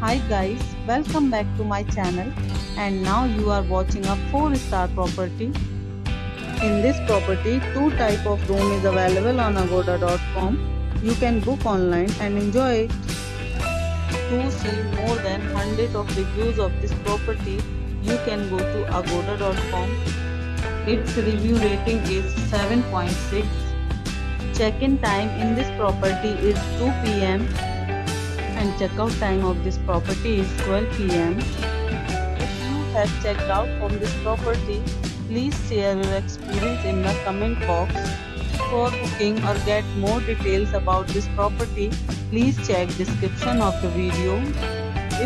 Hi guys, welcome back to my channel and now you are watching a 4 star property. In this property, two type of room is available on agoda.com. You can book online and enjoy it. To see more than 100 of reviews of this property, you can go to agoda.com. Its review rating is 7.6. Check-in time in this property is 2 p.m. and checkout time of this property is 12 p.m. If you have checked out from this property, please share your experience in the comment box. For booking or get more details about this property, please check description of the video.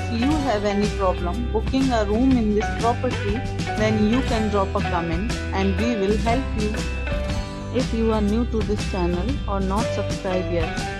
If you have any problem booking a room in this property, then you can drop a comment and we will help you. If you are new to this channel or not subscribed yet,